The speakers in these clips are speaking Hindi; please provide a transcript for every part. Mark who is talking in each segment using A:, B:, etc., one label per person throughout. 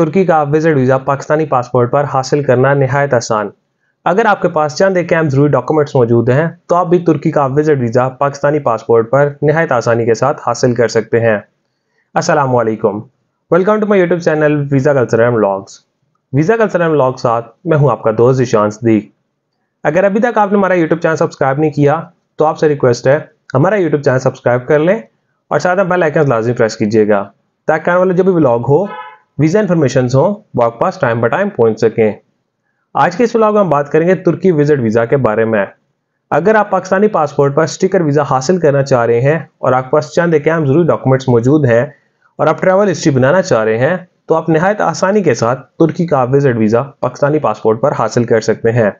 A: तुर्की का विज़िट वीज़ा पाकिस्तानी पासपोर्ट पर हासिल करना नहायत आसान। अगर आपके पास चंद एक अहम ज़रूरी डॉक्यूमेंट्स मौजूद हैं तो आप भी तुर्की का विज़िट वीज़ा पाकिस्तानी पासपोर्ट पर नहायत आसानी के साथ हासिल कर सकते हैं। Aslam welcome to my YouTube channel visa culture and vlogs. Visa culture and vlog साथ मैं हूँ आपका दोस्त ईशान सदीक। अगर अभी तक आपने हमारा यूट्यूब चैनल सब्सक्राइब नहीं किया तो आपसे रिक्वेस्ट है, हमारा यूट्यूब चैनल सब्सक्राइब कर लें और साथ में बेल आइकन लाजमी प्रेस कीजिएगा, ताकि आने वाले जो भी व्लॉग हो वीज़ा इन्फॉर्मेशन हो वो आपके पास टाइम बाय टाइम पहुँच सकें। आज के इस व्लॉग में हम बात करेंगे तुर्की विज़िट वीज़ा के बारे में। अगर आप पाकिस्तानी पासपोर्ट पर स्टिकर वीज़ा हासिल करना चाह रहे हैं और आपके पास चंद एक अहम ज़रूरी डॉक्यूमेंट्स मौजूद हैं और आप ट्रैवल हिस्ट्री बनाना चाह रहे हैं तो आप नहायत आसानी के साथ तुर्की का विज़िट वीज़ा पाकिस्तानी पासपोर्ट पर हासिल कर सकते हैं।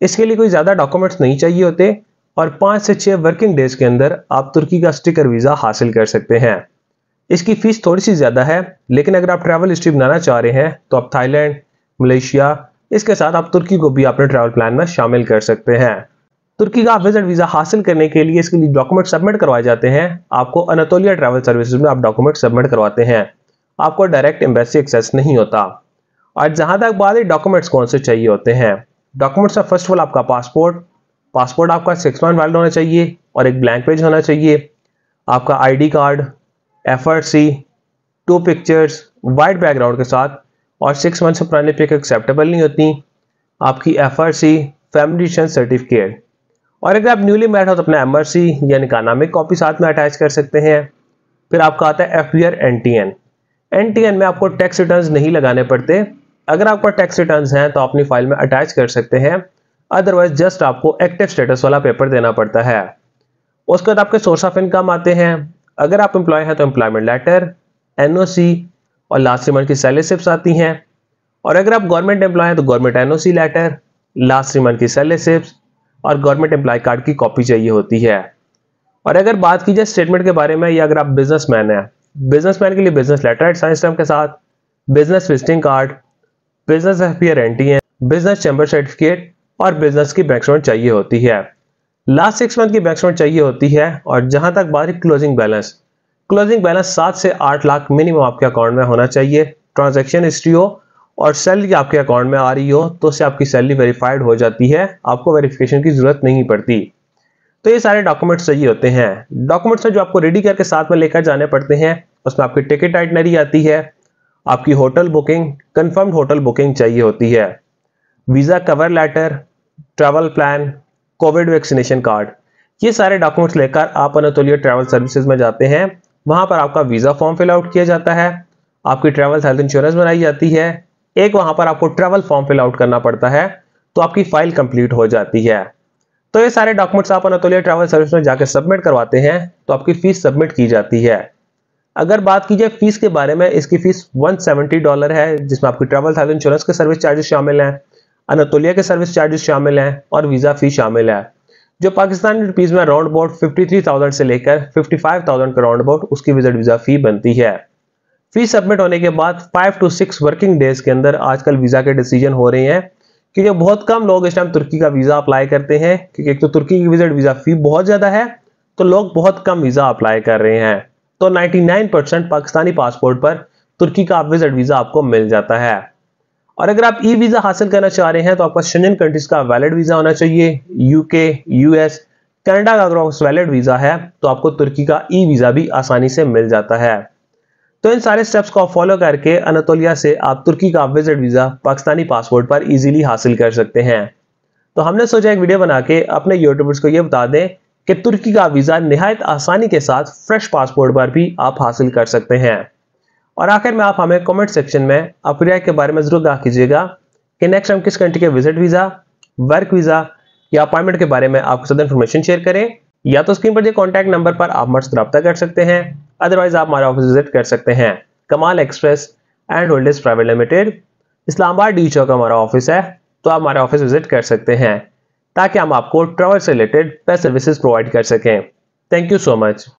A: इसके लिए कोई ज़्यादा डॉक्यूमेंट्स नहीं चाहिए होते और पाँच से छः वर्किंग डेज़ के अंदर आप तुर्की का स्टिकर वीज़ा हासिल कर सकते हैं। इसकी फ़ीस थोड़ी सी ज़्यादा है, लेकिन अगर आप ट्रैवल हिस्ट्री बनाना चाह रहे हैं तो आप थाईलैंड, मलेशिया, इसके साथ आप तुर्की को भी अपने ट्रैवल प्लान में शामिल कर सकते हैं। तुर्की का विज़िट वीज़ा हासिल करने के लिए इसके लिए डॉक्यूमेंट सबमिट करवाए जाते हैं। आपको अनतोलिया ट्रैवल सर्विसेज़ में आप डॉक्यूमेंट सबमिट करवाते हैं। आपको डायरेक्ट एम्बेसी एक्सेस नहीं होता। और जहाँ तक बात है डॉक्यूमेंट्स कौन से चाहिए होते हैं? डॉक्यूमेंट्स में फ़र्स्ट ऑफ़ ऑल आपका पासपोर्ट पासपोर्ट आपका सिक्स मंथ वैलिड होना चाहिए और एक ब्लैंक पेज होना चाहिए। आपका ID card F R C two pictures white background के साथ, और सिक्स मंथ से पुरानी पिक एक्सेप्टेबल नहीं होती। आपकी F R C family certificate और अगर आप न्यूली मैरिड हो तो अपना एम आर सी यानी कॉपी साथ में अटैच कर सकते हैं। फिर आपका आता है F B R N T N N T N में आपको टैक्स रिटर्न नहीं लगाने पड़ते। अगर आपका टैक्स रिटर्न हैं तो अपनी फ़ाइल में अटैच कर सकते हैं। अदरवाइज़ जस्ट आपको एक्टिव स्टेटस वाला पेपर देना पड़ता है। उसके बाद आपके सोर्स ऑफ़ इनकम आते हैं। अगर आप एम्प्लॉय हैं तो एम्प्लॉयमेंट लेटर एनओसी और लास्ट रिमंथ की सैलरी सिप्स आती हैं। और अगर आप गवर्नमेंट एम्प्लॉय हैं तो गवर्नमेंट एनओसी लेटर लास्ट रिमंथ की सैलरी सिप्स और गवर्नमेंट एम्प्लॉय कार्ड की कॉपी चाहिए होती है। और अगर बात की जाए स्टेटमेंट के बारे में या अगर आप बिजनेसमैन हैं बिजनेसमैन के लिए बिज़नेस लेटर साइंस के साथ business visiting card business F N business chamber certificate और बिज़नेस की बैंक चाहिए होती है। लास्ट सिक्स मंथ की बैंक चाहिए होती है और जहाँ तक बात क्लोजिंग बैलेंस क्लोजिंग बैलेंस सात से आठ लाख मिनिमम आपके अकाउंट में होना चाहिए। ट्रांजेक्शन हिस्ट्री हो और सैलरी आपके अकाउंट में आ रही हो तो उससे आपकी सैलरी वेरीफाइड हो जाती है। आपको वेरिफिकेशन की ज़रूरत नहीं पड़ती। तो ये सारे डॉक्यूमेंट्स चाहिए होते हैं। डॉक्यूमेंट्स जो आपको रेडी करके साथ में लेकर जाने पड़ते हैं। उसमें आपकी टिकट आइटनरी आती है। आपकी hotel booking confirm hotel booking चाहिए होती है। Visa cover letter travel plan COVID vaccination card ये सारे डॉक्यूमेंट्स लेकर आप अनतोलिया ट्रैवल सर्विसेज़ में जाते हैं। वहाँ पर आपका वीज़ा फॉर्म फिल आउट किया जाता है। आपकी ट्रैवल हेल्थ इंश्योरेंस बनाई जाती है। एक वहाँ पर आपको ट्रैवल फॉर्म फिल आउट करना पड़ता है तो आपकी फ़ाइल कंप्लीट हो जाती है। तो ये सारे डॉक्यूमेंट्स आप अनतोलिया ट्रैवल सर्विस में जाकर सबमिट करवाते हैं तो आपकी फ़ीस सबमिट की जाती है। अगर बात की जाए फ़ीस के बारे में, इसकी फ़ीस 170 डॉलर है, जिसमें आपकी ट्रैवल हेल्थ इंश्योरेंस के सर्विस चार्जेस शामिल हैं। अनतोलिया के सर्विस चार्जेस शामिल हैं और वीज़ा फ़ी शामिल है। जो पाकिस्तानी रुपीज़ में round about fifty three thousand से लेकर फिफ्टी फाइव थाउज़ेंड का राउंड अबाउट उसकी विज़िट वीज़ा फ़ी बनती है। फ़ी सबमिट होने के बाद five to six working days के अंदर आजकल वीज़ा के डिसीज़न हो रहे हैं क्योंकि बहुत कम लोग इस टाइम तुर्की का वीज़ा अप्लाई करते हैं, क्योंकि एक तो तुर्की की विज़िट वीज़ा फ़ी बहुत ज़्यादा है तो लोग बहुत कम वीज़ा अप्लाई कर रहे हैं। तो 99 परसेंट पाकिस्तानी पासपोर्ट पर तुर्की का विज़िट वीज़ा आपको मिल जाता है। और अगर आप ई वीज़ा हासिल करना चाह रहे हैं तो आपका शेंजन कंट्रीज़ का वैलिड वीज़ा होना चाहिए यूके यूएस कनाडा का अगर वैलिड वीज़ा है तो आपको तुर्की का ई वीज़ा भी आसानी से मिल जाता है। तो इन सारे स्टेप्स को फॉलो करके अनतोलिया से आप तुर्की का विज़िट वीज़ा पाकिस्तानी पासपोर्ट पर इजीली हासिल कर सकते हैं। तो हमने सोचा एक वीडियो बना के अपने यूट्यूबर्स को ये बता दें कि तुर्की का वीज़ा नहायत आसानी के साथ फ्रेश पासपोर्ट पर भी आप हासिल कर सकते हैं। और आखिर में आप हमें कमेंट सेक्शन में अपनी राय के बारे में ज़रूर कहा कीजिएगा कि नेक्स्ट हम किस कंट्री के विज़िट वीज़ा वर्क वीज़ा या अपॉइंटमेंट के बारे में आपके साथ इन्फॉर्मेशन शेयर करें। या तो स्क्रीन पर जो कॉन्टैक्ट नंबर पर आप हमारे रब्ता कर सकते हैं। अदरवाइज़ आप हमारा ऑफ़िस विज़िट कर सकते हैं। Kamal express and holidays private limited Islamabad D Chowk हमारा ऑफ़िस है तो आप हमारे ऑफ़िस विज़िट कर सकते हैं, ताकि हम आपको ट्रैवल से रिलेटेड बेस्ट सर्विसेज़ प्रोवाइड कर सकें। Thank you so much